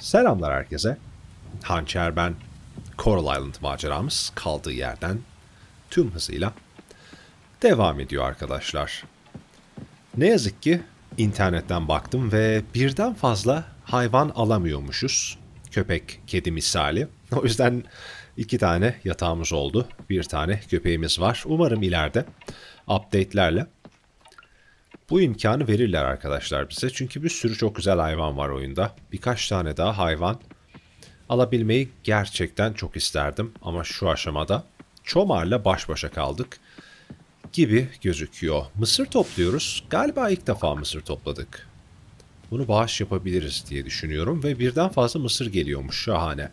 Selamlar herkese. Hançer ben. Coral Island maceramız kaldığı yerden tüm hızıyla devam ediyor arkadaşlar. Ne yazık ki internetten baktım ve birden fazla hayvan alamıyormuşuz. Köpek, kedi misali. O yüzden iki tane yatağımız oldu. Bir tane köpeğimiz var. Umarım ileride update'lerle bu imkanı verirler arkadaşlar bize. Çünkü bir sürü çok güzel hayvan var oyunda. Birkaç tane daha hayvan alabilmeyi gerçekten çok isterdim. Ama şu aşamada Çomar'la baş başa kaldık gibi gözüküyor. Mısır topluyoruz. Galiba ilk defa mısır topladık. Bunu bağış yapabiliriz diye düşünüyorum ve birden fazla mısır geliyormuş. Şahane.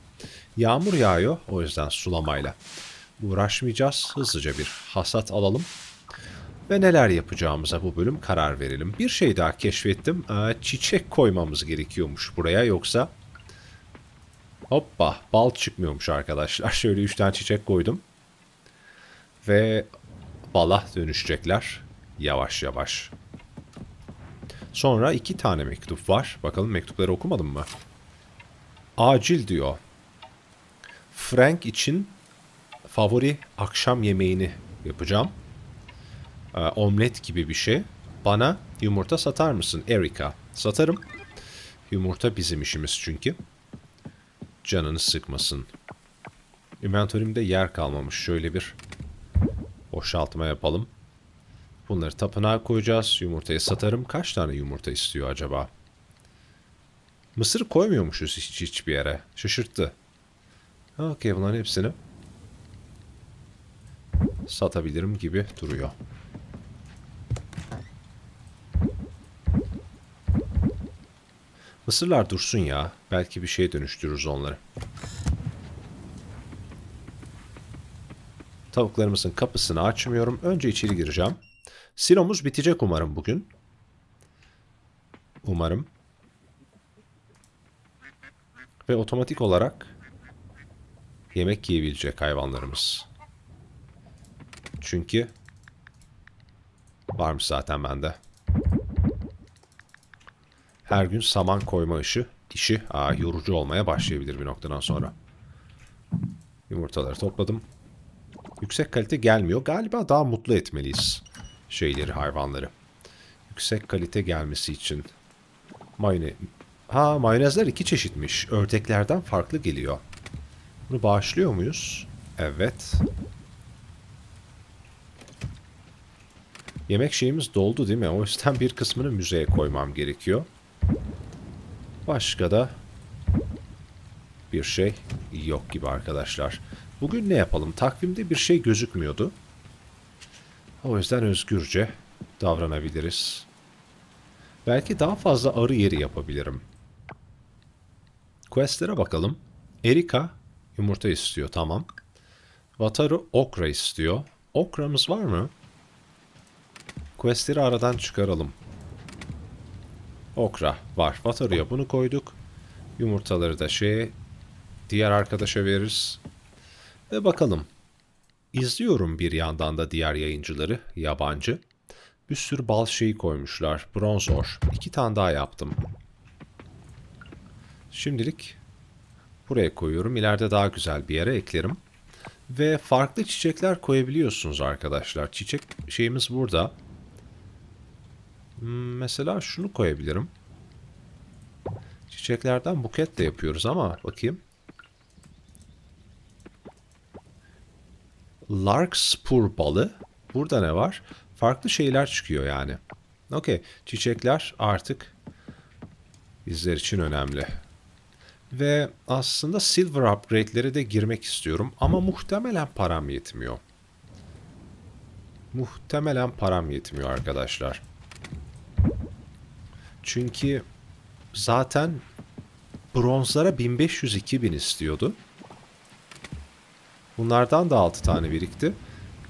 Yağmur yağıyor o yüzden sulamayla uğraşmayacağız. Hızlıca bir hasat alalım ve neler yapacağımıza bu bölüm karar verelim. Bir şey daha keşfettim. Çiçek koymamız gerekiyormuş buraya yoksa hoppa bal çıkmıyormuş arkadaşlar. Şöyle 3 tane çiçek koydum. Ve bala dönüşecekler yavaş yavaş. Sonra iki tane mektup var. Bakalım mektupları okumadım mı? Acil diyor. Frank için favori akşam yemeğini yapacağım. Ee, omlet gibi bir şey. Bana yumurta satar mısın Erika? Satarım. Yumurta bizim işimiz çünkü. Canını sıkmasın. Inventörümde yer kalmamış. Şöyle bir boşaltma yapalım. Bunları tapınağa koyacağız. Yumurtayı satarım. Kaç tane yumurta istiyor acaba? Mısır koymuyormuşuz hiç hiçbir yere. Şaşırttı. Okey bunların hepsini satabilirim gibi duruyor. Mısırlar dursun ya. Belki bir şeye dönüştürürüz onları. Tavuklarımızın kapısını açmıyorum. Önce içeri gireceğim. Silomuz bitecek umarım bugün. Umarım. Ve otomatik olarak yemek yiyebilecek hayvanlarımız. Çünkü varmış zaten bende. Her gün saman koyma işi, işi aa, yorucu olmaya başlayabilir bir noktadan sonra. Yumurtaları topladım. Yüksek kalite gelmiyor. Galiba daha mutlu etmeliyiz şeyleri, hayvanları. Yüksek kalite gelmesi için. Mayone ha mayonezler iki çeşitmiş. Ördeklerden farklı geliyor. Bunu bağışlıyor muyuz? Evet. Yemek şeyimiz doldu değil mi? O yüzden bir kısmını müzeye koymam gerekiyor. Başka da bir şey yok gibi arkadaşlar. Bugün ne yapalım? Takvimde bir şey gözükmüyordu. O yüzden özgürce davranabiliriz. Belki daha fazla arı yeri yapabilirim. Questlere bakalım. Erika yumurta istiyor tamam. Wataru okra istiyor. Okramız var mı? Questleri aradan çıkaralım. Okra var. Wataru'ya bunu koyduk. Yumurtaları da şey diğer arkadaşa veririz. Ve bakalım. İzliyorum bir yandan da diğer yayıncıları, yabancı. Bir sürü bal şeyi koymuşlar. Bronzor. İki tane daha yaptım. Şimdilik buraya koyuyorum. İleride daha güzel bir yere eklerim. Ve farklı çiçekler koyabiliyorsunuz arkadaşlar. Çiçek şeyimiz burada. Hmm, mesela şunu koyabilirim. Çiçeklerden buket de yapıyoruz ama bakayım. Larkspur balı. Burada ne var? Farklı şeyler çıkıyor yani. Okey. Çiçekler artık bizler için önemli. Ve aslında silver upgrade'lere de girmek istiyorum. Ama muhtemelen param yetmiyor. Muhtemelen param yetmiyor arkadaşlar. Çünkü zaten bronzlara 1500-2000 istiyordu. Bunlardan da 6 tane birikti.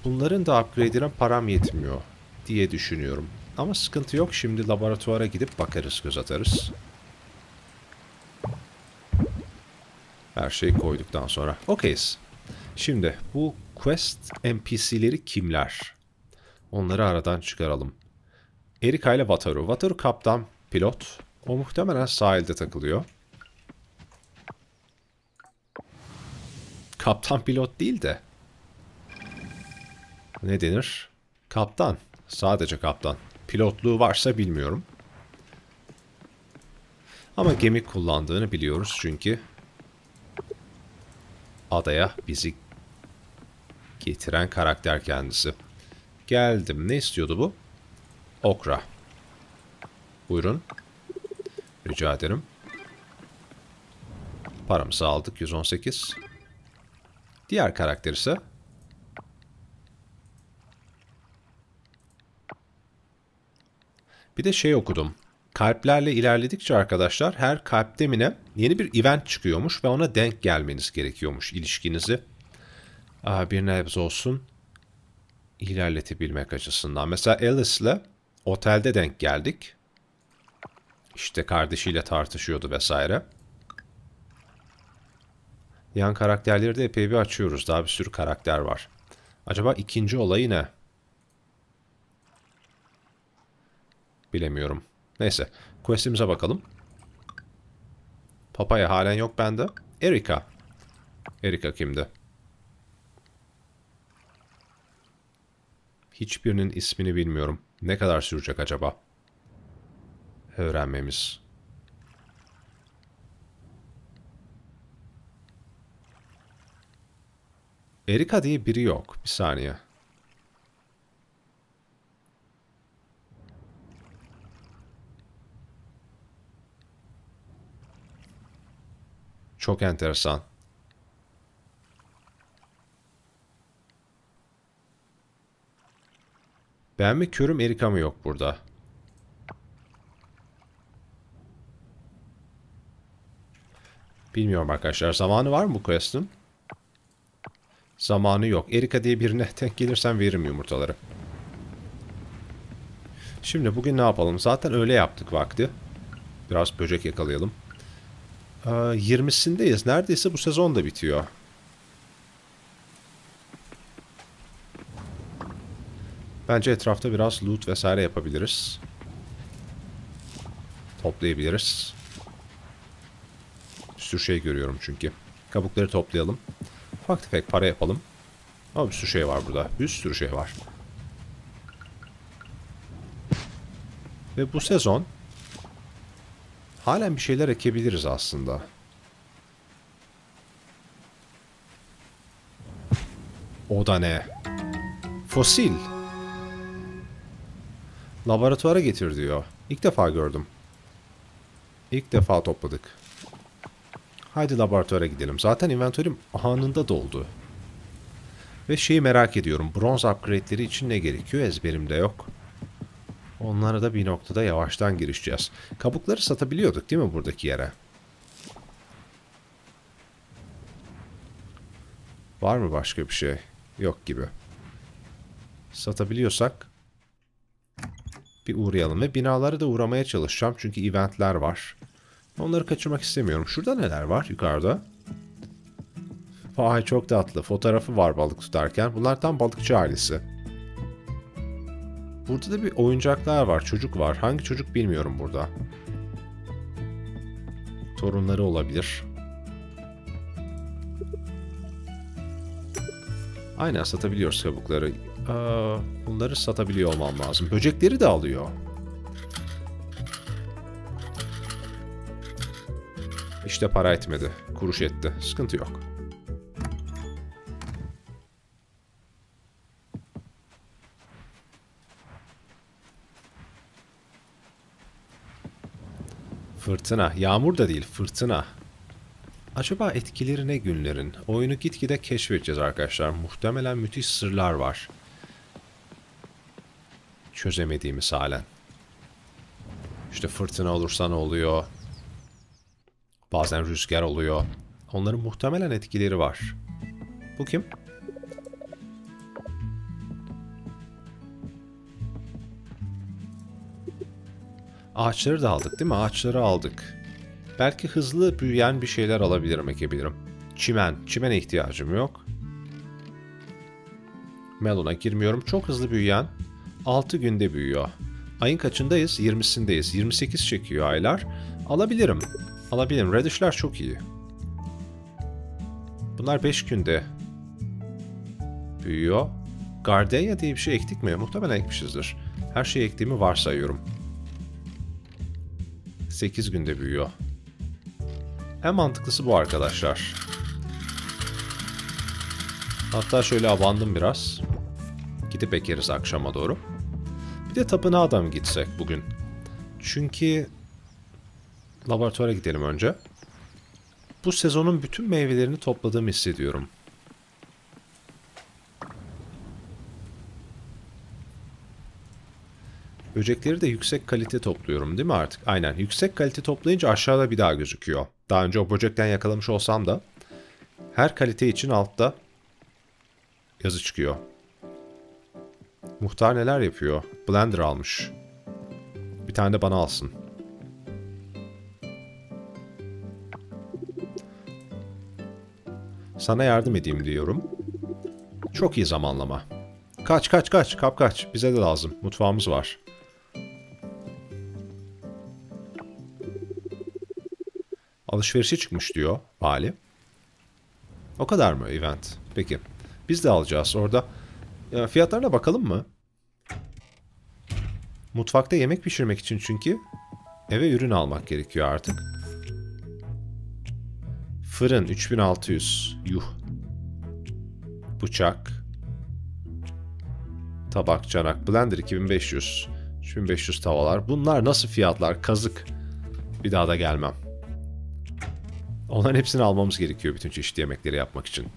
Bunların da upgrade'ine param yetmiyor diye düşünüyorum. Ama sıkıntı yok. Şimdi laboratuvara gidip bakarız, göz atarız. Her şeyi koyduktan sonra. Okeyiz. Şimdi bu quest NPC'leri kimler? Onları aradan çıkaralım. Erika ile Wataru. Wataru kaptan pilot. O muhtemelen sahilde takılıyor. Kaptan pilot değil de. Ne denir? Kaptan. Sadece kaptan. Pilotluğu varsa bilmiyorum. Ama gemi kullandığını biliyoruz çünkü adaya bizi getiren karakter kendisi. Geldim. Ne istiyordu bu? Okra. Buyurun. Rica ederim. Paramızı aldık 118. Diğer karakter ise Bir de şey okudum. Kalplerle ilerledikçe arkadaşlar her kalp demine yeni bir event çıkıyormuş ve ona denk gelmeniz gerekiyormuş ilişkinizi. Bir nebze olsun ilerletebilmek açısından. Mesela Alice'le otelde denk geldik. İşte kardeşiyle tartışıyordu vesaire. Yan karakterleri de epey bir açıyoruz. Daha bir sürü karakter var. Acaba ikinci olayı ne? Bilemiyorum. Neyse. Quest'imize bakalım. Papaya halen yok bende. Erika. Erika kimdi? Hiçbirinin ismini bilmiyorum. Ne kadar sürecek acaba? Öğrenmemiz. Erika diye biri yok. Bir saniye. Çok enteresan. Ben mi körüm Erika mı yok burada? Bilmiyorum arkadaşlar. Zamanı var mı bu quest'in? Zamanı yok. Erika diye birine denk gelirsem veririm yumurtaları. Şimdi bugün ne yapalım? Zaten öyle yaptık vakti. Biraz böcek yakalayalım. Ee, 20'sindeyiz. Neredeyse bu sezon da bitiyor. Bence etrafta biraz loot vesaire yapabiliriz. Toplayabiliriz. Sürü şey görüyorum çünkü. Kabukları toplayalım. Ufak tefek para yapalım. Ama bir sürü şey var burada. Bir sürü şey var. Ve bu sezon halen bir şeyler ekebiliriz aslında. O da ne? Fosil. Laboratuvara getir diyor. İlk defa gördüm. İlk defa topladık. Haydi laboratuvara gidelim. Zaten inventörüm anında doldu. Ve şeyi merak ediyorum. Bronz upgrade'leri için ne gerekiyor ezberimde yok. Onlara da bir noktada yavaştan girişeceğiz. Kabukları satabiliyorduk değil mi buradaki yere? Var mı başka bir şey? Yok gibi. Satabiliyorsak bir uğrayalım. Ve binalara da uğramaya çalışacağım. Çünkü eventler var. Onları kaçırmak istemiyorum. Şurada neler var yukarıda? Vay çok tatlı. Fotoğrafı var balık tutarken. Bunlar tam balıkçı ailesi. Burada da bir oyuncaklar var. Çocuk var. Hangi çocuk bilmiyorum burada. Torunları olabilir. Aynen satabiliyoruz kabukları. Aa, bunları satabiliyor olmam lazım. Böcekleri de alıyor. İşte para etmedi. Kuruş etti. Sıkıntı yok. Fırtına. Yağmur da değil, fırtına. Acaba etkileri ne günlerin? Oyunu gitgide keşfedeceğiz arkadaşlar. Muhtemelen müthiş sırlar var. Çözemediğimiz halen. İşte fırtına olursa ne oluyor? Bazen rüzgar oluyor. Onların muhtemelen etkileri var. Bu kim? Ağaçları da aldık değil mi? Ağaçları aldık. Belki hızlı büyüyen bir şeyler alabilirim, ekebilirim. Çimen. Çimene ihtiyacım yok. Melon'a girmiyorum. Çok hızlı büyüyen 6 günde büyüyor. Ayın kaçındayız? 20'sindeyiz. 28 çekiyor aylar. Alabilirim. Alabilirim. Radish'ler çok iyi. Bunlar 5 günde büyüyor. Gardenia diye bir şey ektik mi? Muhtemelen ekmişizdir. Her şeyi ektiğimi varsayıyorum. 8 günde büyüyor. En mantıklısı bu arkadaşlar. Hatta şöyle abandım biraz. Gidip ekeriz akşama doğru. Bir de tapınağa da mı gitsek bugün? Çünkü laboratuvara gidelim önce. Bu sezonun bütün meyvelerini topladığımı hissediyorum. Böcekleri de yüksek kalite topluyorum değil mi artık? Aynen. Yüksek kalite toplayınca aşağıda bir daha gözüküyor. Daha önce o böcekten yakalamış olsam da her kalite için altta yazı çıkıyor. Muhtar neler yapıyor? Blender almış. Bir tane de bana alsın. Sana yardım edeyim diyorum. Çok iyi zamanlama. Kaç kaç kaç kap kaç. Bize de lazım. Mutfağımız var. Alışverişe çıkmış diyor vali. O kadar mı event? Peki. Biz de alacağız orada. Ya, fiyatlarına bakalım mı? Mutfakta yemek pişirmek için çünkü eve ürün almak gerekiyor artık. Fırın 3600. Yuh. Bıçak. Tabak, çanak, blender 2500. 3500 tavalar. Bunlar nasıl fiyatlar? Kazık. Bir daha da gelmem. Onların hepsini almamız gerekiyor bütün çeşitli yemekleri yapmak için.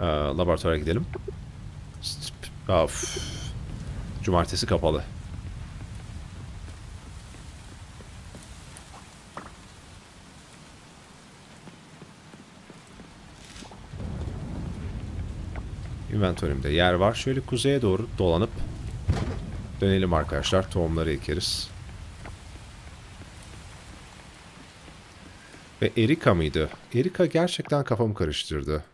Ee, laboratuvara gidelim. Of. Cumartesi kapalı. Inventörümde yer var. Şöyle kuzeye doğru dolanıp dönelim arkadaşlar. Tohumları ekeriz. Ve Erika mıydı? Erika gerçekten kafamı karıştırdı.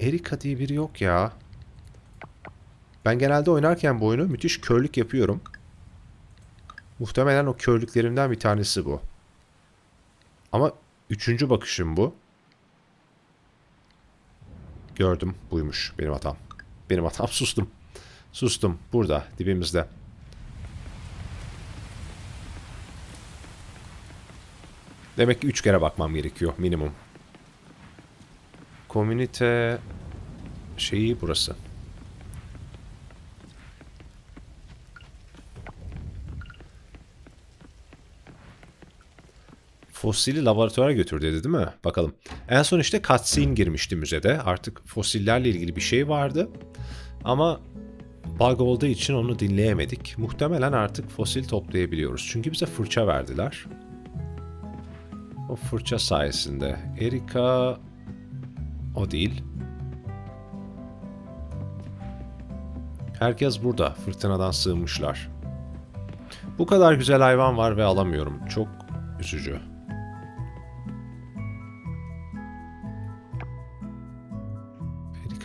Erika diye biri yok ya. Ben genelde oynarken bu oyunu müthiş körlük yapıyorum. Muhtemelen o körlüklerimden bir tanesi bu. Ama üçüncü bakışım bu. Gördüm. Buymuş. Benim hatam. Benim hatam. Sustum. Sustum. Burada. Dibimizde. Demek ki üç kere bakmam gerekiyor. Minimum. Komünite şeyi burası. Fosili laboratuvara götür dedi değil mi? Bakalım. En son işte cutscene girmişti müzede. Artık fosillerle ilgili bir şey vardı. Ama bug olduğu için onu dinleyemedik. Muhtemelen artık fosil toplayabiliyoruz. Çünkü bize fırça verdiler. O fırça sayesinde. Erika o değil. Herkes burada. Fırtınadan sığınmışlar. Bu kadar güzel hayvan var ve alamıyorum. Çok üzücü.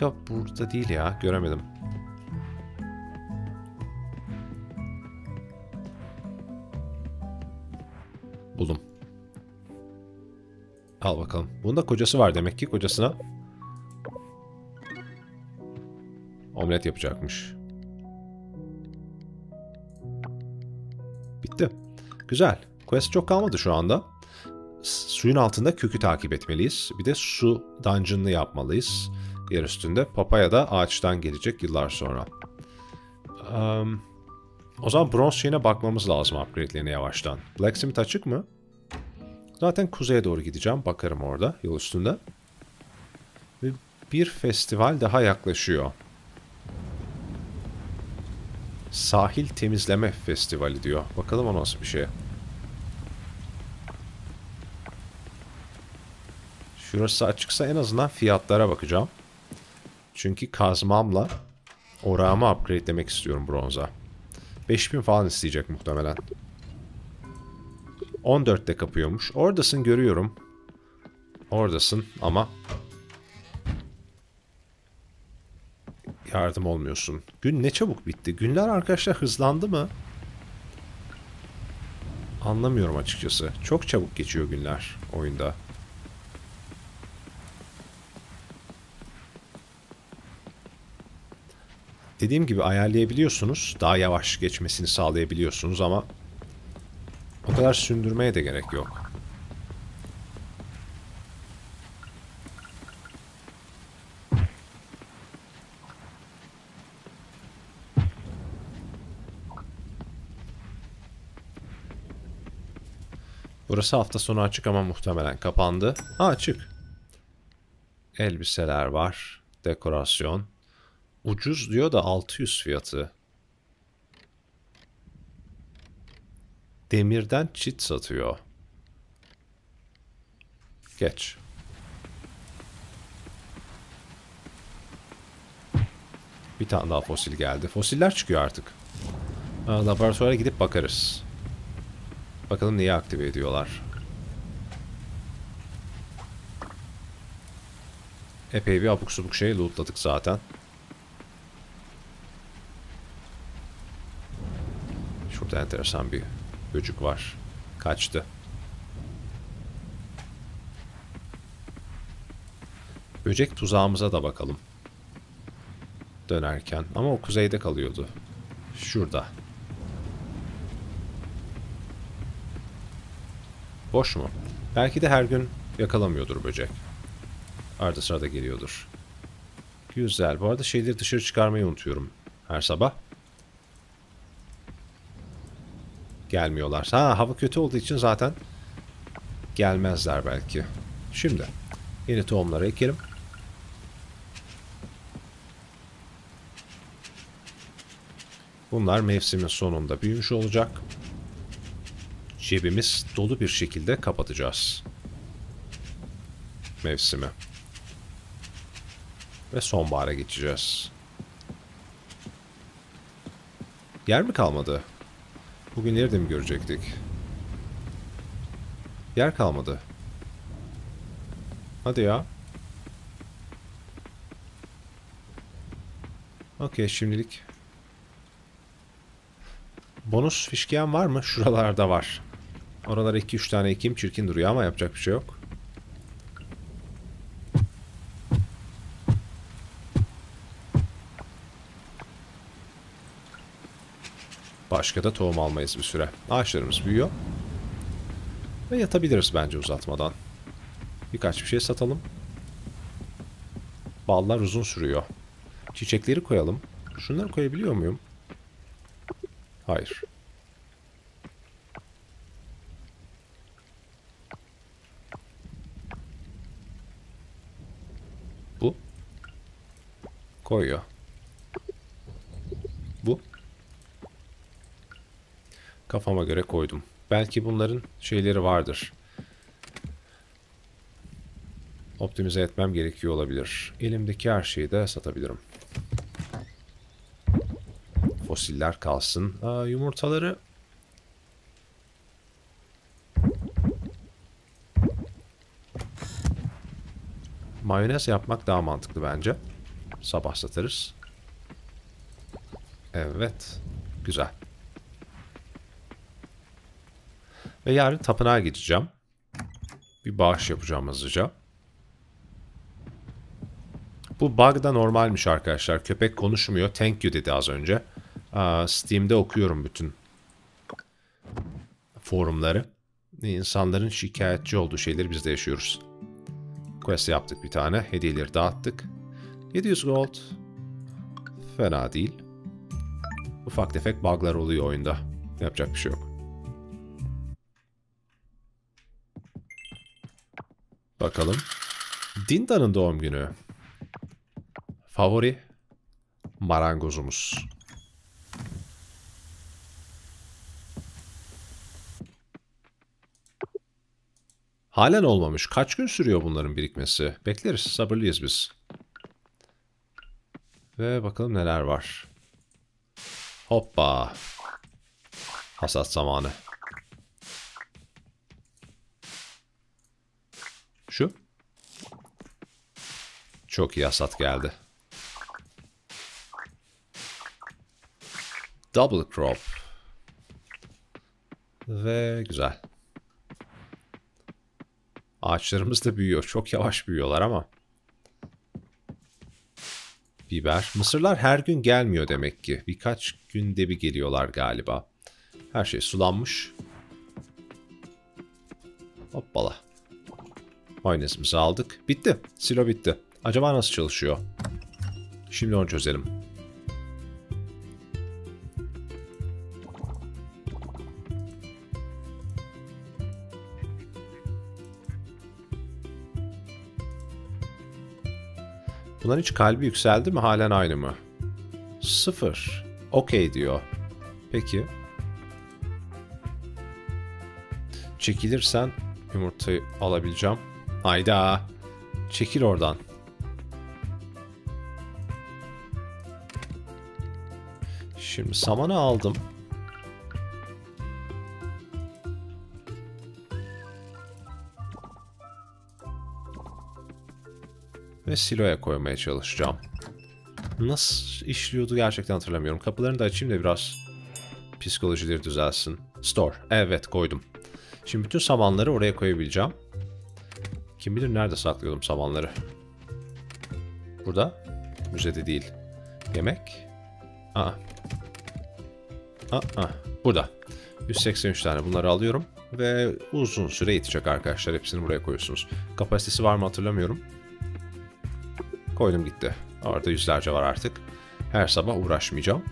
Erika burada değil ya. Göremedim. Buldum. Al bakalım. Bunun da kocası var demek ki. Kocasına omlet yapacakmış. Bitti. Güzel. Quest çok kalmadı şu anda. Suyun altında kökü takip etmeliyiz. Bir de su dungeon'ını yapmalıyız. Yer üstünde. Papaya da ağaçtan gelecek yıllar sonra. Um, o zaman bronz şeyine bakmamız lazım upgrade'lerine yavaştan. Blacksmith açık mı? Zaten kuzeye doğru gideceğim. Bakarım orada yol üstünde. Ve bir festival daha yaklaşıyor. Sahil Temizleme Festivali diyor. Bakalım o nasıl bir şey. Şurası açıksa en azından fiyatlara bakacağım. Çünkü kazmamla orağımı upgrade'lemek istiyorum bronza. 5000 falan isteyecek muhtemelen. 14'te kapıyormuş. Oradasın görüyorum. Oradasın ama yardım olmuyorsun. Gün ne çabuk bitti. Günler arkadaşlar hızlandı mı? Anlamıyorum açıkçası. Çok çabuk geçiyor günler oyunda. Dediğim gibi ayarlayabiliyorsunuz. Daha yavaş geçmesini sağlayabiliyorsunuz ama o kadar sündürmeye de gerek yok. Burası hafta sonu açık ama muhtemelen kapandı. Ha açık. Elbiseler var. Dekorasyon. Ucuz diyor da 600 fiyatı. Demirden çit satıyor. Geç. Bir tane daha fosil geldi. Fosiller çıkıyor artık. Ha, laboratuvara gidip bakarız. Bakalım neyi aktive ediyorlar. Epey bir abuk subuk şey lootladık zaten. Şurada enteresan bir böcük var. Kaçtı. Böcek tuzağımıza da bakalım. Dönerken. Ama o kuzeyde kalıyordu. Şurada. Boş mu? Belki de her gün yakalamıyordur böcek. Arada sırada geliyordur. Güzel. Bu arada şeyleri dışarı çıkarmayı unutuyorum her sabah. Gelmiyorlar. Ha hava kötü olduğu için zaten gelmezler belki. Şimdi yeni tohumları ekelim. Bunlar mevsimin sonunda büyümüş olacak. Cebimiz dolu bir şekilde kapatacağız. Mevsimi. Ve sonbahara geçeceğiz. Yer mi kalmadı? Bugün nerede mi görecektik? Yer kalmadı. Hadi ya. Okey şimdilik. Bonus fişkiyen var mı? Şuralarda var. Oralara 2-3 tane ekeyim çirkin duruyor ama yapacak bir şey yok. Başka da tohum almayız bir süre. Ağaçlarımız büyüyor. Ve yatabiliriz bence uzatmadan. Birkaç bir şey satalım. Ballar uzun sürüyor. Çiçekleri koyalım. Şunları koyabiliyor muyum? Hayır. Bu. Koyuyor. Bu. Kafama göre koydum. Belki bunların şeyleri vardır. Optimize etmem gerekiyor olabilir. Elimdeki her şeyi de satabilirim. Fosiller kalsın. Aa, yumurtaları mayonez yapmak daha mantıklı bence. Sabah satarız. Evet. Güzel. Ve yarın tapınağa gideceğim. Bir bağış yapacağım hızlıca. Bu bug da normalmiş arkadaşlar. Köpek konuşmuyor. Thank you dedi az önce. Steam'de okuyorum bütün forumları. İnsanların şikayetçi olduğu şeyleri biz de yaşıyoruz. Quest yaptık bir tane. Hediyeleri dağıttık. 700 gold. Fena değil. Ufak tefek bug'lar oluyor oyunda. Yapacak bir şey yok. Bakalım. Dinda'nın doğum günü. Favori marangozumuz. Halen olmamış. Kaç gün sürüyor bunların birikmesi? Bekleriz. Sabırlıyız biz. Ve bakalım neler var. Hoppa. Hasat zamanı. Şu. Çok iyi hasat geldi. Double crop. Ve güzel. Ağaçlarımız da büyüyor. Çok yavaş büyüyorlar ama. biber. Mısırlar her gün gelmiyor demek ki. Birkaç günde bir geliyorlar galiba. Her şey sulanmış. Hoppala. Mayonezimizi aldık. Bitti. Silo bitti. Acaba nasıl çalışıyor? Şimdi onu çözelim. Bunların hiç kalbi yükseldi mi? Halen aynı mı? Sıfır. Okey diyor. Peki. Çekilirsen yumurtayı alabileceğim. Hayda. Çekil oradan. Şimdi samanı aldım. Ve siloya koymaya çalışacağım. Nasıl işliyordu gerçekten hatırlamıyorum. Kapılarını da açayım da biraz psikolojileri düzelsin. Store. Evet koydum. Şimdi bütün samanları oraya koyabileceğim. Kim bilir nerede saklıyordum samanları. Burada. Müzede değil. Yemek. Aa. Aa. Burada. 183 tane bunları alıyorum. Ve uzun süre yetecek arkadaşlar. Hepsini buraya koyuyorsunuz. Kapasitesi var mı hatırlamıyorum. Koydum gitti. Orada yüzlerce var artık. Her sabah uğraşmayacağım.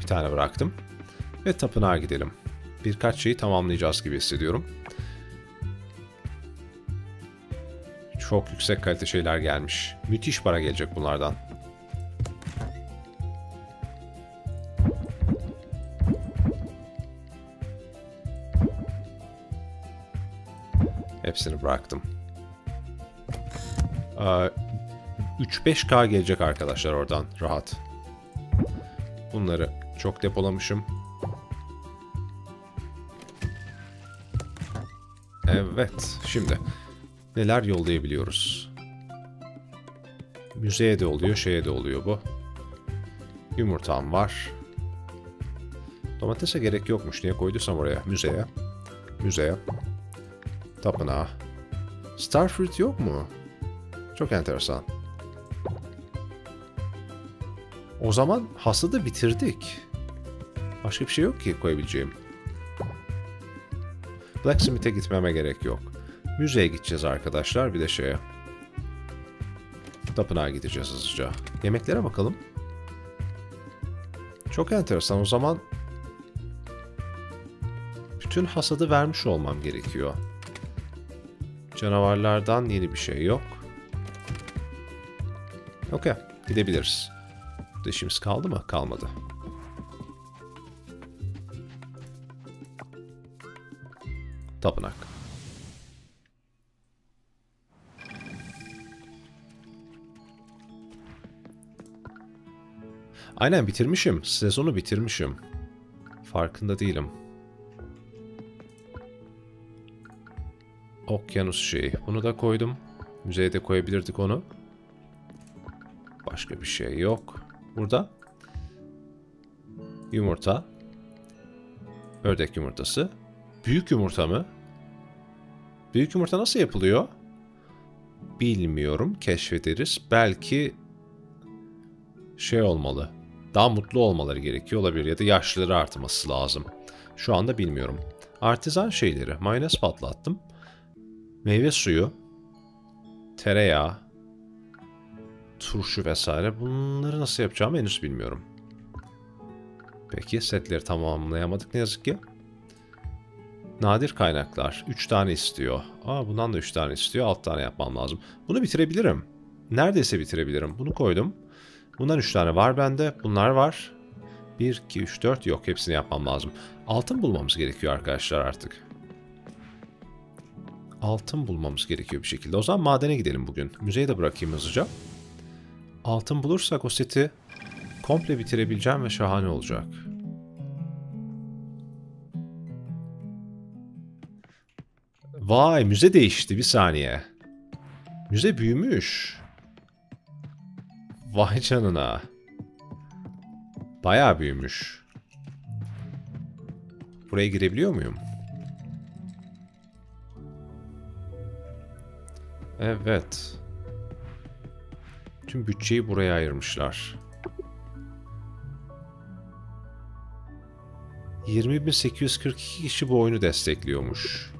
Bir tane bıraktım. Ve tapınağa gidelim. Birkaç şeyi tamamlayacağız gibi hissediyorum. Çok yüksek kalite şeyler gelmiş. Müthiş para gelecek bunlardan. Hepsini bıraktım. 3-5K gelecek arkadaşlar oradan rahat. Bunları çok depolamışım. Evet. Şimdi neler yollayabiliyoruz? Müzeye de oluyor, şeye de oluyor bu. Yumurtam var. Domatese gerek yokmuş. Niye koyduysam oraya? Müzeye. Müzeye. Tapınağa. Starfruit yok mu? Çok enteresan. O zaman hasadı bitirdik. Başka bir şey yok ki koyabileceğim. Blacksmith'e gitmeme gerek yok. Müzeye gideceğiz arkadaşlar. Bir de şeye. Tapınağa gideceğiz hızlıca. Yemeklere bakalım. Çok enteresan. O zaman bütün hasadı vermiş olmam gerekiyor. Canavarlardan yeni bir şey yok. Okey. Gidebiliriz. Burada işimiz kaldı mı? Kalmadı. Tapınak. Aynen bitirmişim. Sezonu bitirmişim. Farkında değilim. Okyanus şeyi. Bunu da koydum. Müzeye de koyabilirdik onu. Başka bir şey yok. Burada yumurta. Ördek yumurtası. Büyük yumurta mı? Büyük yumurta nasıl yapılıyor? Bilmiyorum. Keşfederiz. Belki şey olmalı. Daha mutlu olmaları gerekiyor olabilir ya da yaşları artması lazım. Şu anda bilmiyorum. Artizan şeyleri. Mayonez patlattım. Meyve suyu. Tereyağı. Turşu vesaire. Bunları nasıl yapacağımı henüz bilmiyorum. Peki setleri tamamlayamadık ne yazık ki. Nadir kaynaklar. 3 tane istiyor. Aa bundan da 3 tane istiyor. 6 tane yapmam lazım. Bunu bitirebilirim. Neredeyse bitirebilirim. Bunu koydum. Bundan 3 tane var bende. Bunlar var. 1, 2, 3, 4 yok. Hepsini yapmam lazım. Altın bulmamız gerekiyor arkadaşlar artık. Altın bulmamız gerekiyor bir şekilde. O zaman madene gidelim bugün. Müzeyi de bırakayım hızlıca. Altın bulursak o seti komple bitirebileceğim ve şahane olacak. Vay müze değişti bir saniye. Müze büyümüş. Vay canına. Bayağı büyümüş. Buraya girebiliyor muyum? Evet. Tüm bütçeyi buraya ayırmışlar. 20.842 kişi bu oyunu destekliyormuş.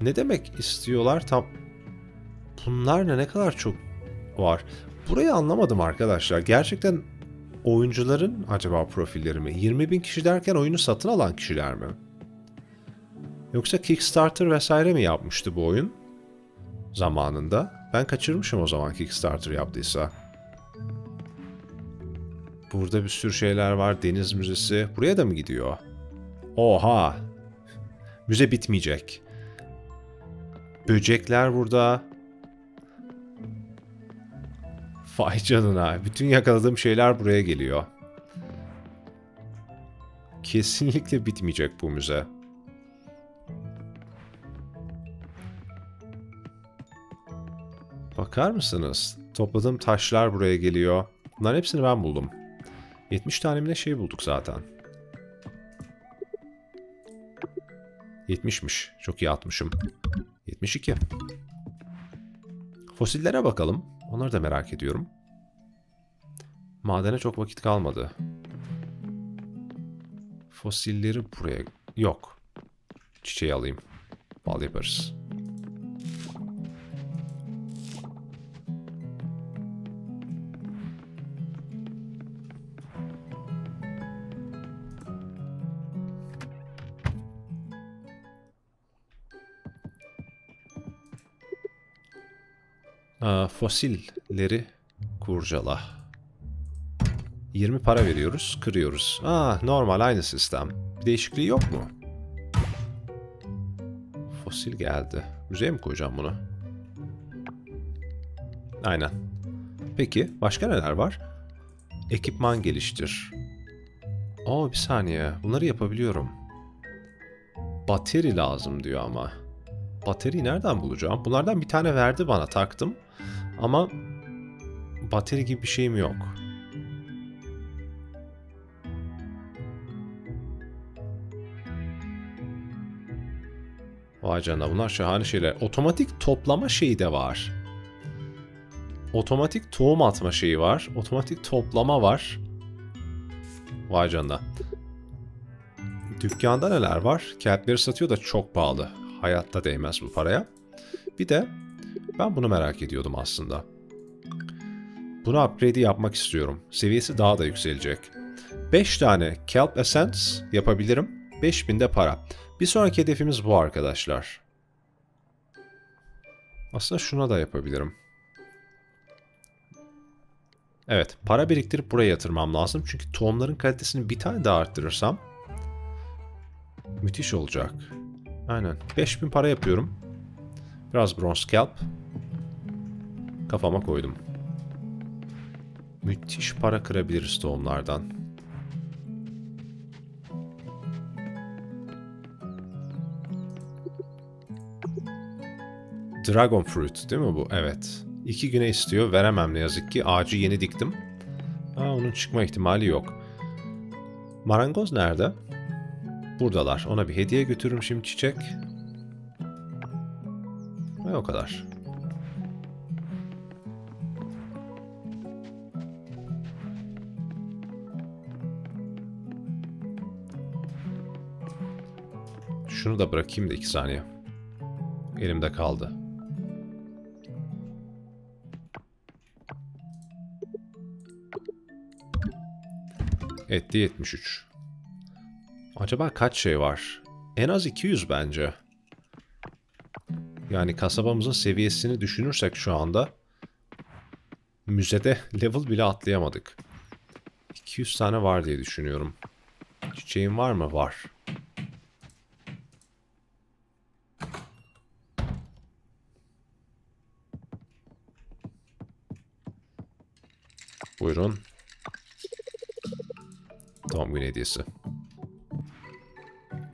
Ne demek istiyorlar tam Bunlar ne ne kadar çok var. Burayı anlamadım arkadaşlar. Gerçekten oyuncuların acaba profilleri mi? 20 bin kişi derken oyunu satın alan kişiler mi? Yoksa Kickstarter vesaire mi yapmıştı bu oyun? Zamanında. Ben kaçırmışım o zaman Kickstarter yaptıysa. Burada bir sürü şeyler var. Deniz Müzesi. Buraya da mı gidiyor? Oha! Müze bitmeyecek. Böcekler burada. Vay canına. Bütün yakaladığım şeyler buraya geliyor. Kesinlikle bitmeyecek bu müze. Bakar mısınız? Topladığım taşlar buraya geliyor. Bunların hepsini ben buldum. 70 tane mi şey bulduk zaten. 70'miş. Çok iyi atmışım. 72. Fosillere bakalım. Onları da merak ediyorum. Madene çok vakit kalmadı. Fosilleri buraya... Yok. Çiçeği alayım. Bal yaparız. Fosilleri kurcala. 20 para veriyoruz, kırıyoruz. Aa, normal aynı sistem. Bir değişikliği yok mu? Fosil geldi. Müzeye mi koyacağım bunu? Aynen. Peki, başka neler var? Ekipman geliştir. Aa, bir saniye. Bunları yapabiliyorum. Bateri lazım diyor ama. Bateriyi nereden bulacağım? Bunlardan bir tane verdi bana taktım. Ama bateri gibi bir şeyim yok. Vay canına bunlar şahane şeyler. Otomatik toplama şeyi de var. Otomatik tohum atma şeyi var. Otomatik toplama var. Vay canına. Dükkanda neler var? Kağıtları satıyor da çok pahalı. Hayatta değmez bu paraya. Bir de ben bunu merak ediyordum aslında. Bunu upgrade'i yapmak istiyorum. Seviyesi daha da yükselecek. 5 tane Kelp Essence yapabilirim. 5000 de para. Bir sonraki hedefimiz bu arkadaşlar. Aslında şuna da yapabilirim. Evet, para biriktirip buraya yatırmam lazım. Çünkü tohumların kalitesini bir tane daha arttırırsam müthiş olacak. Aynen. 5000 para yapıyorum. Biraz bronze scalp. Kafama koydum. Müthiş para kırabiliriz tohumlardan. Dragon Fruit değil mi bu? Evet. İki güne istiyor. Veremem ne yazık ki. Ağacı yeni diktim. Aa, onun çıkma ihtimali yok. Marangoz nerede? Buradalar. Ona bir hediye götürürüm şimdi çiçek. O kadar. Şunu da bırakayım da iki saniye. Elimde kaldı. Etti 73. Acaba kaç şey var? En az 200 bence. Yani kasabamızın seviyesini düşünürsek şu anda müzede level bile atlayamadık. 200 tane var diye düşünüyorum. Çiçeğin var mı? Var. Buyurun. Doğum günü hediyesi.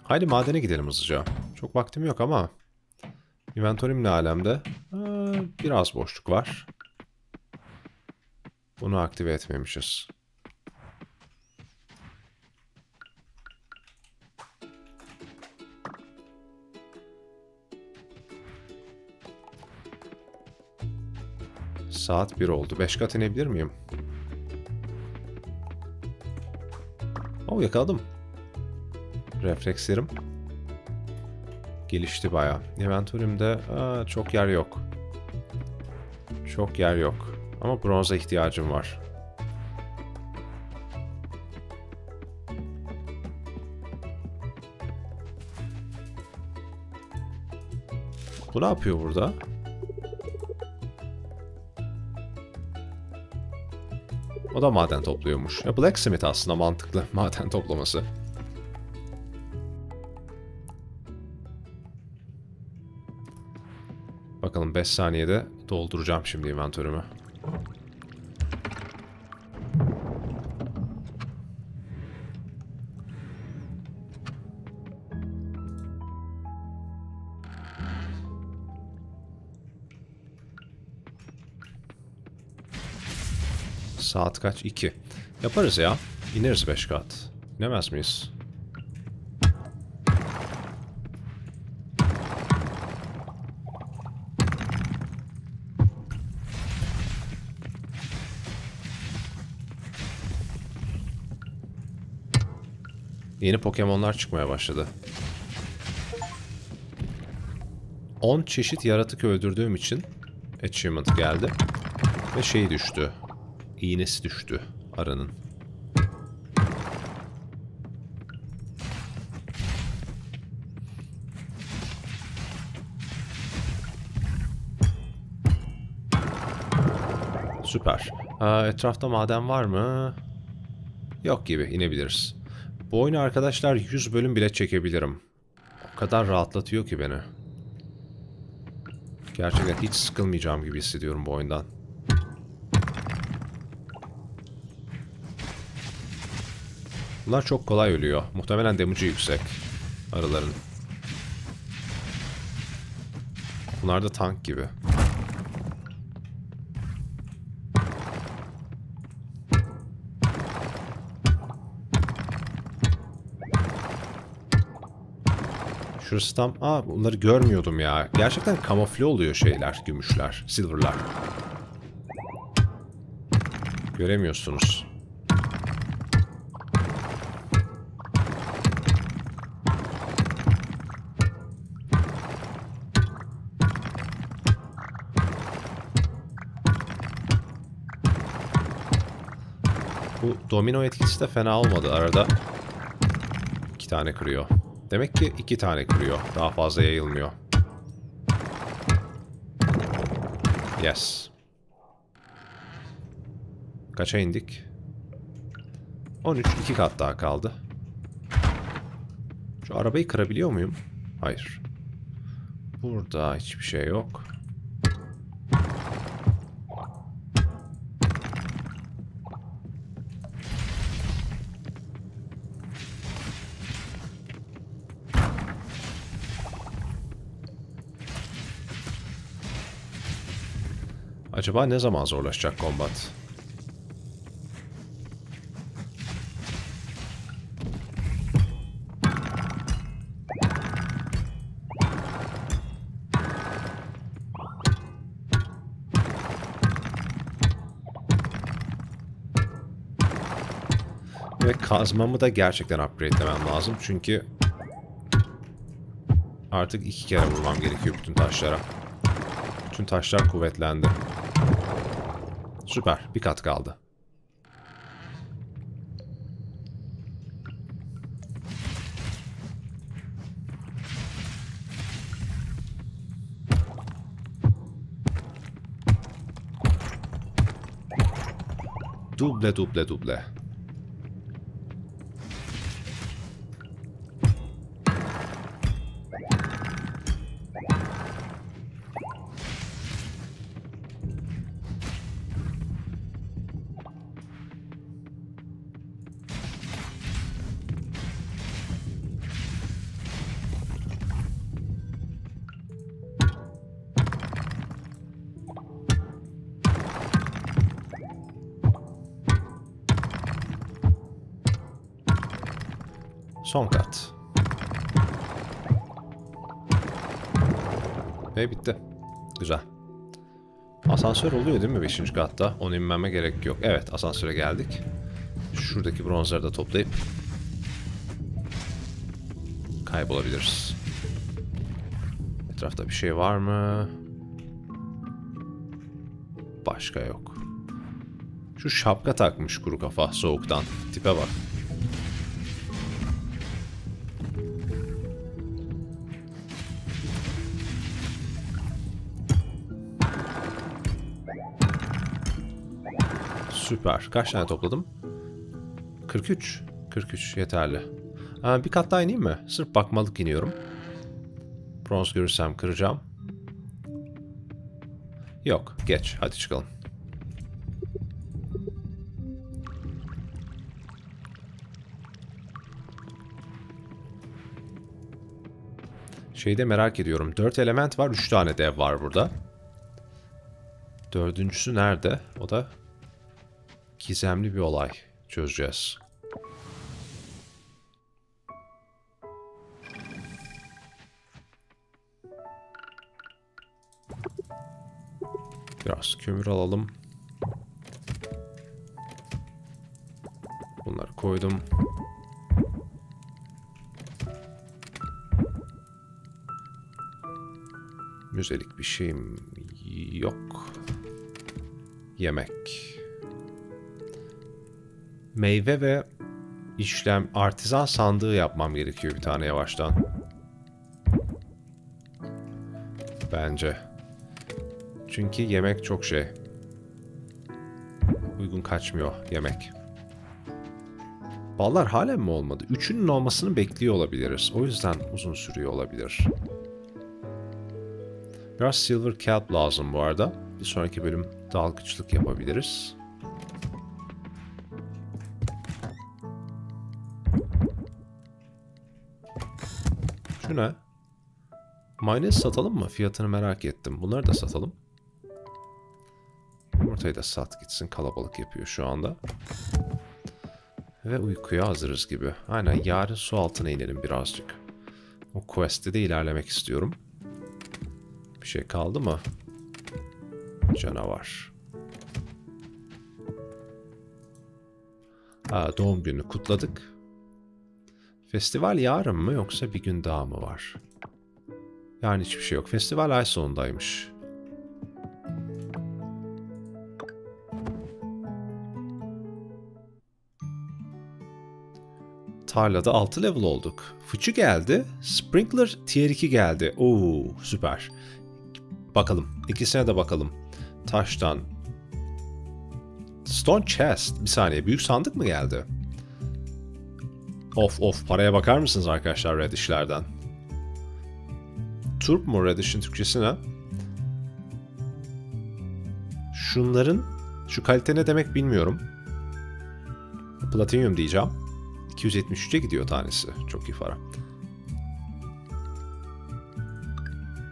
Haydi madene gidelim hızlıca. Çok vaktim yok ama. Inventory'm ne alemde? Ee, biraz boşluk var. Bunu aktive etmemişiz. Saat 1 oldu. 5 kat inebilir miyim? Oh yakaladım. Reflekslerim gelişti baya. Inventory'imde çok yer yok. Çok yer yok. Ama bronza ihtiyacım var. Bu ne yapıyor burada? O da maden topluyormuş. Ya Blacksmith aslında mantıklı maden toplaması. 5 saniyede dolduracağım şimdi inventörümü. Saat kaç? 2. Yaparız ya. İneriz 5 kat. İnemez miyiz? Yeni Pokemon'lar çıkmaya başladı. 10 çeşit yaratık öldürdüğüm için achievement geldi. Ve şey düştü. İğnesi düştü arının. Süper. Aa, etrafta maden var mı? Yok gibi inebiliriz. Bu oyunu arkadaşlar 100 bölüm bile çekebilirim. O kadar rahatlatıyor ki beni. Gerçekten hiç sıkılmayacağım gibi hissediyorum bu oyundan. Bunlar çok kolay ölüyor. Muhtemelen damage'ı yüksek. Arıların. Bunlar da tank gibi. Şurası tam... Aa bunları görmüyordum ya. Gerçekten kamufle oluyor şeyler, gümüşler, silverlar. Göremiyorsunuz. Bu domino etkisi de fena olmadı. Arada iki tane kırıyor. Demek ki iki tane kırıyor. Daha fazla yayılmıyor. Yes. Kaça indik? 13. iki kat daha kaldı. Şu arabayı kırabiliyor muyum? Hayır. Burada hiçbir şey yok. Acaba ne zaman zorlaşacak kombat? Ve kazmamı da gerçekten upgradelemem lazım çünkü artık iki kere vurmam gerekiyor bütün taşlara. Bütün taşlar kuvvetlendi. Süper. Bir kat kaldı. Duble duble duble. Ve bitti. Güzel. Asansör oluyor değil mi 5. katta? Onu inmeme gerek yok. Evet asansöre geldik. Şuradaki bronzları da toplayıp kaybolabiliriz. Etrafta bir şey var mı? Başka yok. Şu şapka takmış kuru kafa soğuktan. Tipe bak. Süper. Kaç tane topladım? 43. 43 yeterli. Aa, bir kat daha ineyim mi? Sırf bakmalık iniyorum. Bronz görürsem kıracağım. Yok. Geç. Hadi çıkalım. Şeyi de merak ediyorum. 4 element var. 3 tane dev var burada. Dördüncüsü nerede? O da gizemli bir olay. Çözeceğiz. Biraz kömür alalım. Bunları koydum. Müzelik bir şeyim yok. Yemek. Meyve ve işlem artizan sandığı yapmam gerekiyor bir tane yavaştan. Bence. Çünkü yemek çok şey. Uygun kaçmıyor yemek. Ballar halen mi olmadı? Üçünün olmasını bekliyor olabiliriz. O yüzden uzun sürüyor olabilir. Biraz silver kelp lazım bu arada. Bir sonraki bölüm dalgıçlık yapabiliriz. Şu ne? Mayonez satalım mı? Fiyatını merak ettim. Bunları da satalım. Yumurtayı da sat gitsin. Kalabalık yapıyor şu anda. Ve uykuya hazırız gibi. Aynen yarın su altına inelim birazcık. O quest'te de ilerlemek istiyorum. Bir şey kaldı mı? Canavar. Ha, doğum günü kutladık. Festival yarın mı yoksa bir gün daha mı var? Yani hiçbir şey yok. Festival ay sonundaymış. Tarlada 6 level olduk. Fıçı geldi. Sprinkler tier 2 geldi. Oo süper. Bakalım. İkisine de bakalım. Taştan. Stone chest. Bir saniye. Büyük sandık mı geldi? Of of. Paraya bakar mısınız arkadaşlar Redish'lerden? Turp mu Redish'in Türkçesi ne? Şunların şu kalite ne demek bilmiyorum. Platinum diyeceğim. 273'e gidiyor tanesi. Çok iyi para.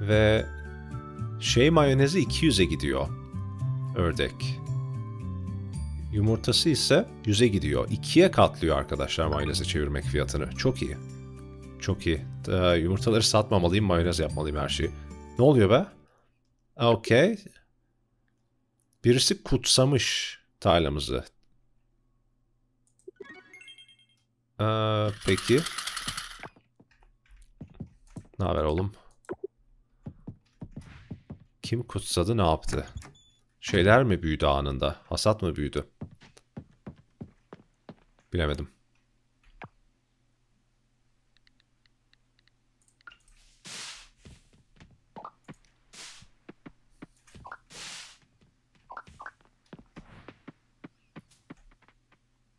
Ve şey mayonezi 200'e gidiyor. Ördek. Yumurtası ise 100'e gidiyor. 2'ye katlıyor arkadaşlar mayoneze çevirmek fiyatını. Çok iyi. Çok iyi. Ee, yumurtaları satmamalıyım, mayonez yapmalıyım her şeyi. Ne oluyor be? Okey. Birisi kutsamış tarlamızı. Ee, peki. Ne haber oğlum? Kim kutsadı ne yaptı? Şeyler mi büyüdü anında? Hasat mı büyüdü? Bilemedim.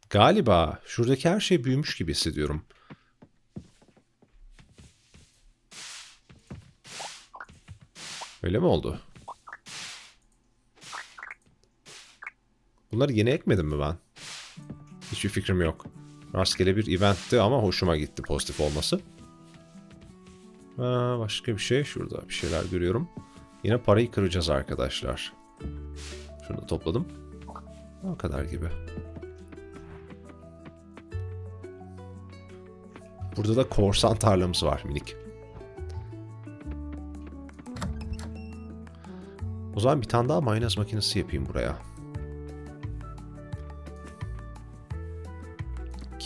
Galiba şuradaki her şey büyümüş gibi hissediyorum. Öyle mi oldu? Bunları yeni ekmedim mi ben? Hiçbir fikrim yok. Rastgele bir eventti ama hoşuma gitti pozitif olması. Ha, başka bir şey. Şurada bir şeyler görüyorum. Yine parayı kıracağız arkadaşlar. Şunu da topladım. O kadar gibi. Burada da korsan tarlamız var minik. O zaman bir tane daha mayonez makinesi yapayım buraya.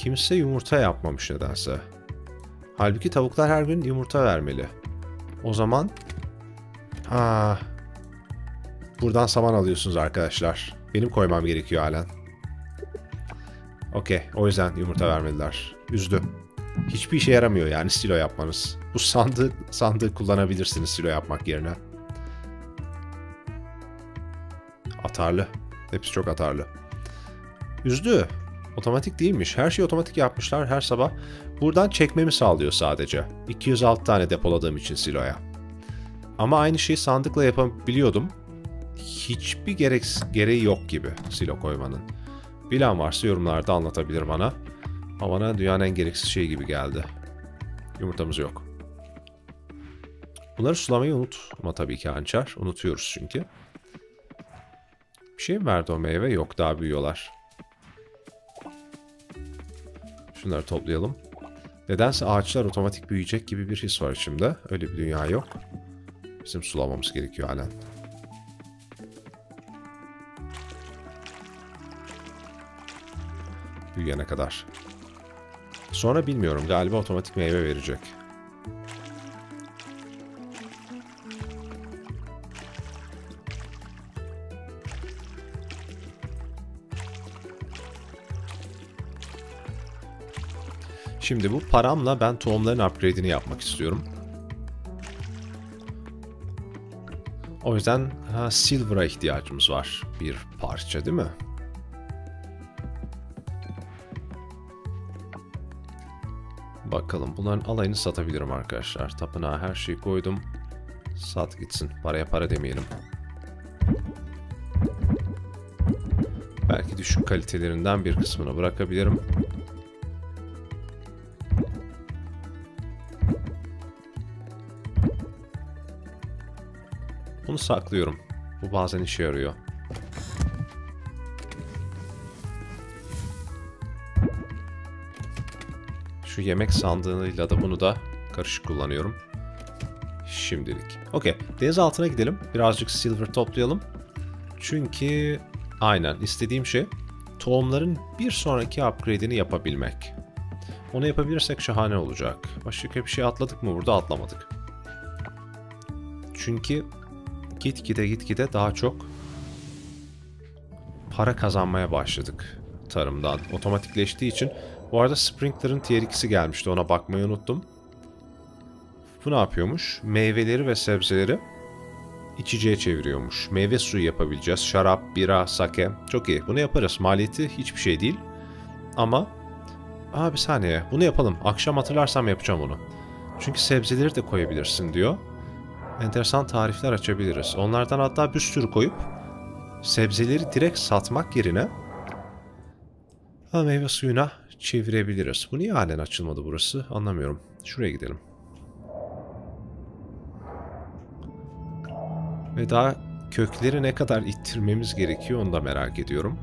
Kimse yumurta yapmamış nedense. Halbuki tavuklar her gün yumurta vermeli. O zaman... Ha, buradan saman alıyorsunuz arkadaşlar. Benim koymam gerekiyor halen. Okey. O yüzden yumurta vermediler. Üzdü. Hiçbir işe yaramıyor yani silo yapmanız. Bu sandığı, sandığı kullanabilirsiniz silo yapmak yerine. Atarlı. Hepsi çok atarlı. Üzdü. Otomatik değilmiş. Her şeyi otomatik yapmışlar her sabah. Buradan çekmemi sağlıyor sadece. 206 tane depoladığım için siloya. Ama aynı şeyi sandıkla yapabiliyordum. Hiçbir gerek, gereği yok gibi silo koymanın. Bilen varsa yorumlarda anlatabilir bana. Ama bana dünyanın en gereksiz şey gibi geldi. Yumurtamız yok. Bunları sulamayı unutma tabii ki Hançer. Unutuyoruz çünkü. Bir şey mi verdi o meyve? Yok daha büyüyorlar. Şunları toplayalım. Nedense ağaçlar otomatik büyüyecek gibi bir his var içimde. Öyle bir dünya yok. Bizim sulamamız gerekiyor halen. Büyüyene kadar. Sonra bilmiyorum galiba otomatik meyve verecek. Şimdi bu paramla ben tohumların upgrade'ini yapmak istiyorum. O yüzden ha, silver'a ihtiyacımız var. Bir parça değil mi? Bakalım bunların alayını satabilirim arkadaşlar. Tapınağa her şeyi koydum. Sat gitsin. Paraya para demeyelim. Belki düşük kalitelerinden bir kısmını bırakabilirim. Bunu saklıyorum. Bu bazen işe yarıyor. Şu yemek sandığıyla da bunu da karışık kullanıyorum. Şimdilik. Okey. Deniz altına gidelim. Birazcık silver toplayalım. Çünkü aynen istediğim şey tohumların bir sonraki upgrade'ini yapabilmek. Onu yapabilirsek şahane olacak. Başka bir şey atladık mı burada atlamadık. Çünkü gitgide gitgide daha çok para kazanmaya başladık tarımdan. Otomatikleştiği için. Bu arada Sprinkler'ın tier 2'si gelmişti. Ona bakmayı unuttum. Bu ne yapıyormuş? Meyveleri ve sebzeleri içeceğe çeviriyormuş. Meyve suyu yapabileceğiz. Şarap, bira, sake. Çok iyi. Bunu yaparız. Maliyeti hiçbir şey değil. Ama Aa bir saniye. Bunu yapalım. Akşam hatırlarsam yapacağım onu. Çünkü sebzeleri de koyabilirsin diyor enteresan tarifler açabiliriz. Onlardan hatta bir sürü koyup sebzeleri direkt satmak yerine ha, meyve suyuna çevirebiliriz. Bu niye halen açılmadı burası anlamıyorum. Şuraya gidelim. Ve daha kökleri ne kadar ittirmemiz gerekiyor onu da merak ediyorum.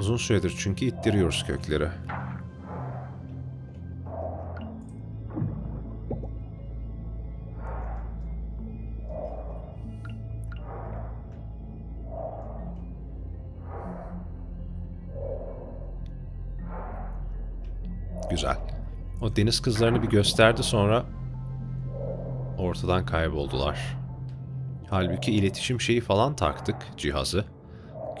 Uzun süredir çünkü ittiriyoruz kökleri. Güzel. O deniz kızlarını bir gösterdi sonra ortadan kayboldular. Halbuki iletişim şeyi falan taktık cihazı.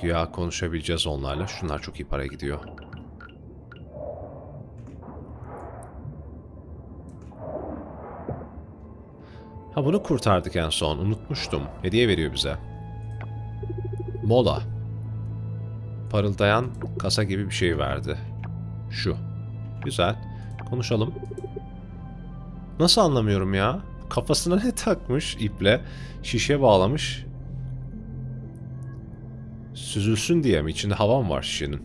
Güya konuşabileceğiz onlarla. Şunlar çok iyi para gidiyor. Ha bunu kurtardık en son. Unutmuştum. Hediye veriyor bize. Mola. Parıldayan kasa gibi bir şey verdi. Şu. Güzel. Konuşalım. Nasıl anlamıyorum ya? Kafasına ne takmış iple? Şişe bağlamış. Süzülsün diye mi? İçinde hava mı var şişenin?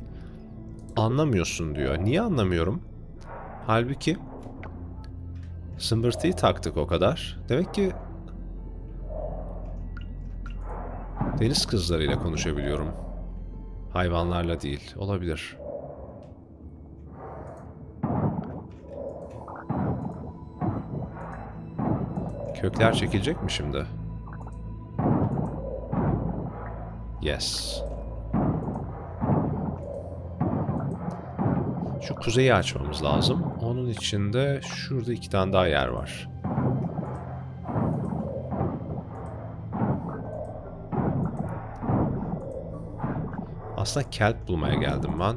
Anlamıyorsun diyor. Niye anlamıyorum? Halbuki sımbırtıyı taktık o kadar. Demek ki deniz kızlarıyla konuşabiliyorum. Hayvanlarla değil. Olabilir. Kökler çekilecek mi şimdi? Yes. Kuzeyi açmamız lazım. Onun içinde şurada iki tane daha yer var. Aslında kelp bulmaya geldim ben.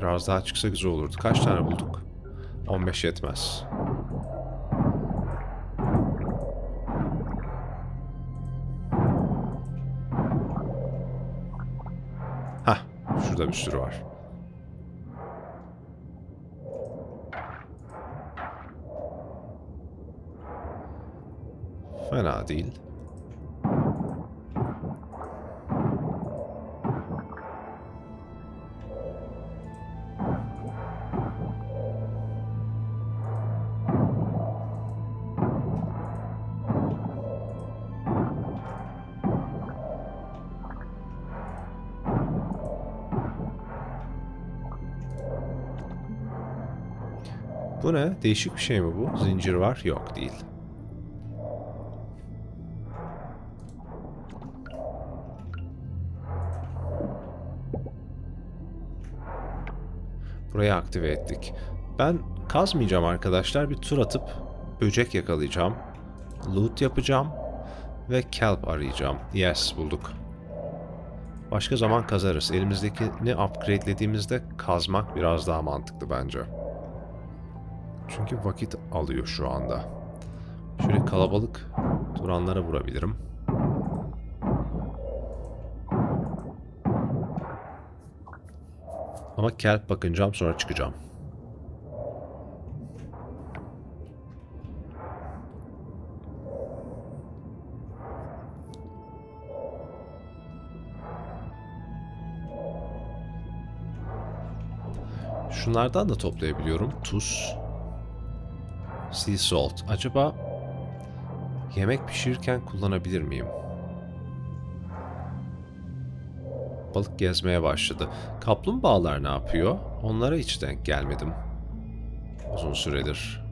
Biraz daha çıksa güzel olurdu. Kaç tane bulduk? 15 yetmez. Hah, şurada bir sürü var. Fena değil. Bu ne? Değişik bir şey mi bu? Zincir var? Yok değil. Burayı aktive ettik. Ben kazmayacağım arkadaşlar. Bir tur atıp böcek yakalayacağım. Loot yapacağım. Ve kelp arayacağım. Yes bulduk. Başka zaman kazarız. Elimizdekini upgradelediğimizde kazmak biraz daha mantıklı bence. Çünkü vakit alıyor şu anda. Şöyle kalabalık duranlara vurabilirim. Ama kelp bakınacağım sonra çıkacağım. Şunlardan da toplayabiliyorum. Tuz. Sea salt. Acaba yemek pişirirken kullanabilir miyim? Balık gezmeye başladı. Kaplumbağalar ne yapıyor? Onlara hiç denk gelmedim. Uzun süredir.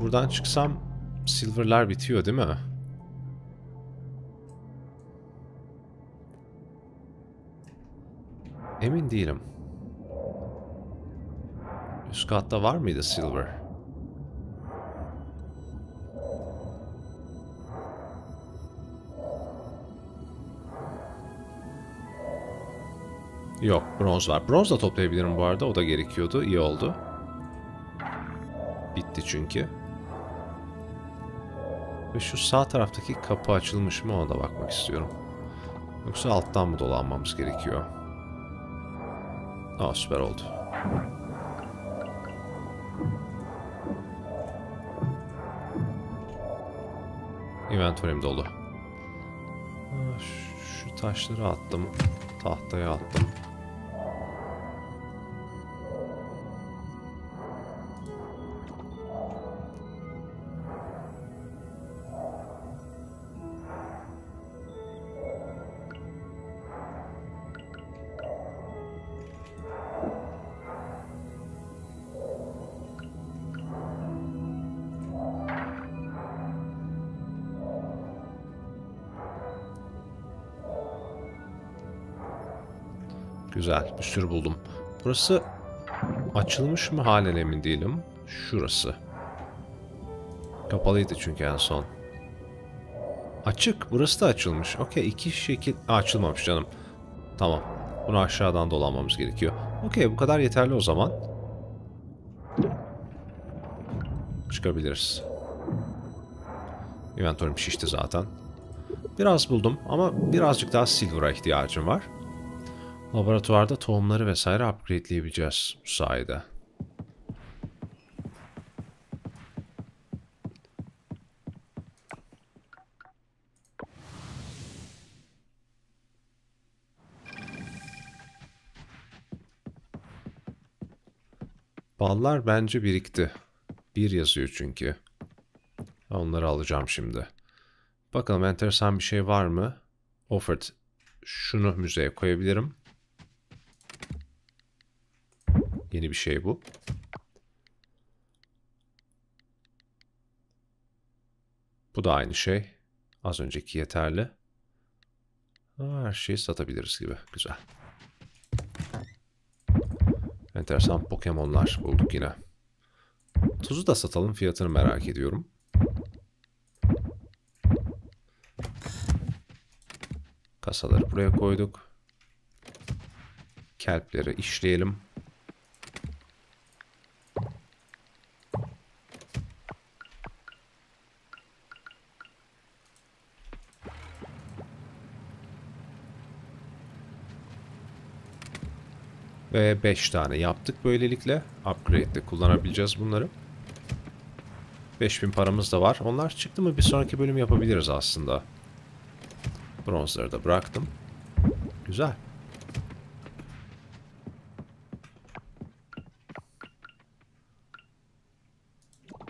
Buradan çıksam silverlar bitiyor değil mi? Emin değilim. Üst katta var mıydı silver? Yok, bronz var. Bronz da toplayabilirim bu arada. O da gerekiyordu. İyi oldu. Bitti çünkü. Ve şu sağ taraftaki kapı açılmış mı ona da bakmak istiyorum. Yoksa alttan mı dolanmamız gerekiyor? Aa süper oldu. Inventory'm dolu. Şu taşları attım. Tahtaya attım. Güzel. Bir sürü buldum. Burası açılmış mı halen emin değilim. Şurası. Kapalıydı çünkü en son. Açık. Burası da açılmış. Okey. iki şekil... Aa, açılmamış canım. Tamam. Bunu aşağıdan dolanmamız gerekiyor. Okey. Bu kadar yeterli o zaman. Çıkabiliriz. Inventory'm şişti zaten. Biraz buldum ama birazcık daha silver'a ihtiyacım var. Laboratuvarda tohumları vesaire upgrade'leyebileceğiz bu sayede. Ballar bence birikti. Bir yazıyor çünkü. Onları alacağım şimdi. Bakalım enteresan bir şey var mı? Offered şunu müzeye koyabilirim. Yeni bir şey bu. Bu da aynı şey. Az önceki yeterli. Her şeyi satabiliriz gibi. Güzel. Enteresan Pokemon'lar bulduk yine. Tuzu da satalım. Fiyatını merak ediyorum. Kasaları buraya koyduk. Kelpleri işleyelim. Ve 5 tane yaptık böylelikle. Upgrade'de kullanabileceğiz bunları. 5000 paramız da var. Onlar çıktı mı bir sonraki bölüm yapabiliriz aslında. Bronzları da bıraktım. Güzel.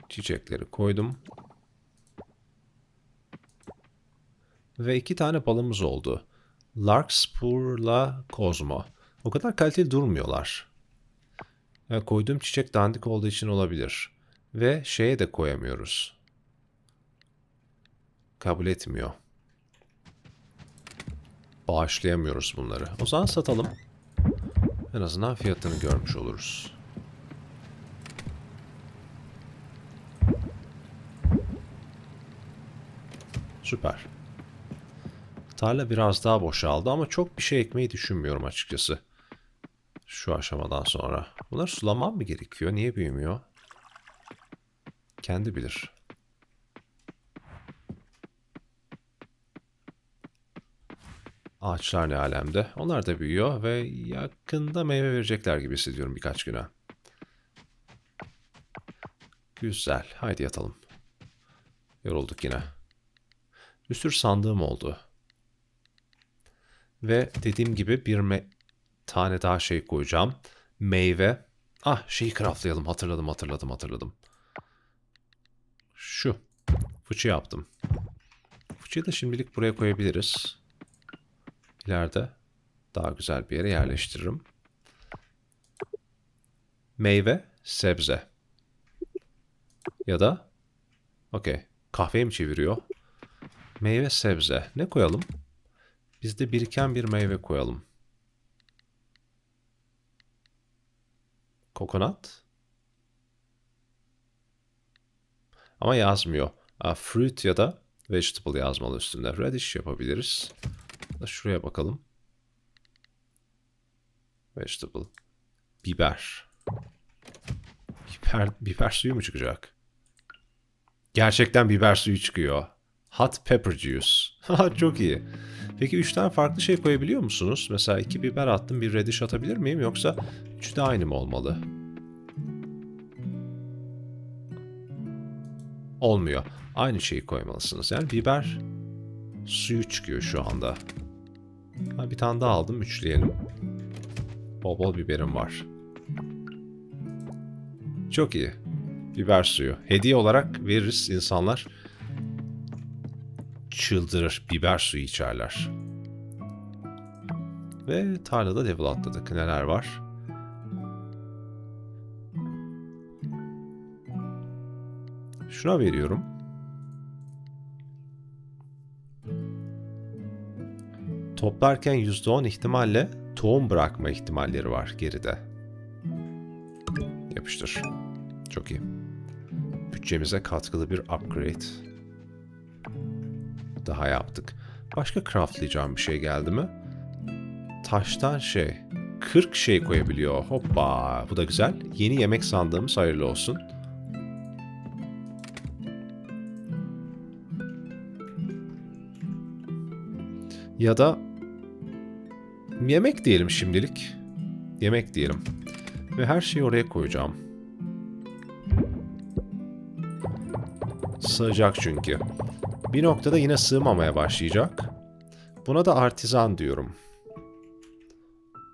Çiçekleri koydum. Ve iki tane balımız oldu. Larkspur'la Cosmo. O kadar kaliteli durmuyorlar. Yani koyduğum çiçek dandik olduğu için olabilir. Ve şeye de koyamıyoruz. Kabul etmiyor. Bağışlayamıyoruz bunları. O zaman satalım. En azından fiyatını görmüş oluruz. Süper. Tarla biraz daha boşaldı ama çok bir şey ekmeyi düşünmüyorum açıkçası. Şu aşamadan sonra. Bunlar sulamam mı gerekiyor? Niye büyümüyor? Kendi bilir. Ağaçlar ne alemde. Onlar da büyüyor ve yakında meyve verecekler gibi hissediyorum birkaç güne. Güzel. Haydi yatalım. Yorulduk yine. Bir sürü sandığım oldu. Ve dediğim gibi bir tane daha şey koyacağım. Meyve. Ah şeyi craftlayalım. Hatırladım hatırladım hatırladım. Şu. Fıçı yaptım. Fıçıyı da şimdilik buraya koyabiliriz. İleride daha güzel bir yere yerleştiririm. Meyve, sebze. Ya da okey kahveye mi çeviriyor? Meyve, sebze. Ne koyalım? Biz de biriken bir meyve koyalım. Kokonat. Ama yazmıyor. A, fruit ya da vegetable yazmalı üstünde. Radish yapabiliriz. Şuraya bakalım. Vegetable. Biber. Biber, biber suyu mu çıkacak? Gerçekten biber suyu çıkıyor. Hot pepper juice. Çok iyi. Peki 3 tane farklı şey koyabiliyor musunuz? Mesela 2 biber attım bir radish atabilir miyim yoksa 3 de aynı mı olmalı? Olmuyor. Aynı şeyi koymalısınız. Yani biber suyu çıkıyor şu anda. Ha, bir tane daha aldım. Üçleyelim. Bol bol biberim var. Çok iyi. Biber suyu. Hediye olarak veririz insanlar çıldırır. Biber suyu içerler. Ve tarlada level atladık. Neler var? Şuna veriyorum. Toplarken %10 ihtimalle tohum bırakma ihtimalleri var geride. Yapıştır. Çok iyi. Bütçemize katkılı bir upgrade daha yaptık. Başka craftlayacağım bir şey geldi mi? Taştan şey. 40 şey koyabiliyor. Hoppa. Bu da güzel. Yeni yemek sandığımız hayırlı olsun. Ya da yemek diyelim şimdilik. Yemek diyelim. Ve her şeyi oraya koyacağım. Sığacak çünkü. Bir noktada yine sığmamaya başlayacak. Buna da artizan diyorum.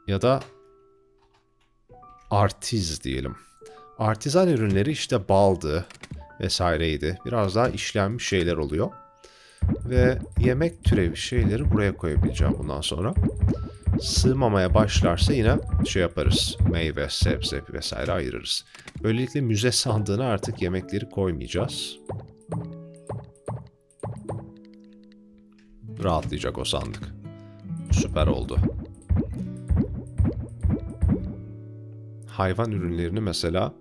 Ya da artiz diyelim. Artizan ürünleri işte baldı vesaireydi. Biraz daha işlenmiş şeyler oluyor. Ve yemek türevi şeyleri buraya koyabileceğim bundan sonra. Sığmamaya başlarsa yine şey yaparız. Meyve, sebze vesaire ayırırız. Böylelikle müze sandığına artık yemekleri koymayacağız. Rahatlayacak o sandık. Süper oldu. Hayvan ürünlerini mesela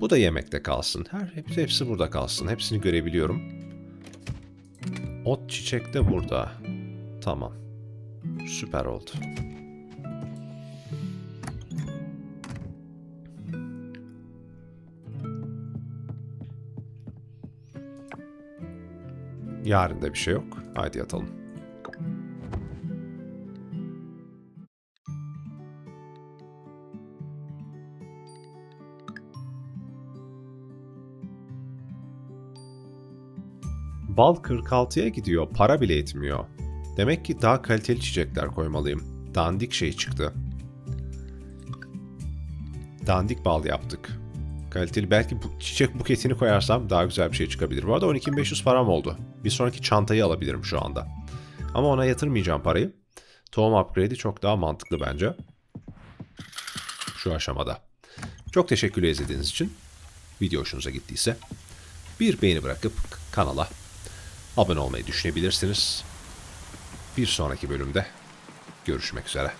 bu da yemekte kalsın. Her hepsi, hepsi burada kalsın. Hepsini görebiliyorum. Ot çiçek de burada. Tamam. Süper oldu. Yarın da bir şey yok. Haydi yatalım. Bal 46'ya gidiyor. Para bile etmiyor. Demek ki daha kaliteli çiçekler koymalıyım. Dandik şey çıktı. Dandik bal yaptık. Kaliteli belki bu çiçek buketini koyarsam daha güzel bir şey çıkabilir. Bu arada 12.500 param oldu. Bir sonraki çantayı alabilirim şu anda. Ama ona yatırmayacağım parayı. Tohum upgrade'i çok daha mantıklı bence. Şu aşamada. Çok teşekkür izlediğiniz için. Video hoşunuza gittiyse bir beğeni bırakıp kanala abone olmayı düşünebilirsiniz. Bir sonraki bölümde görüşmek üzere.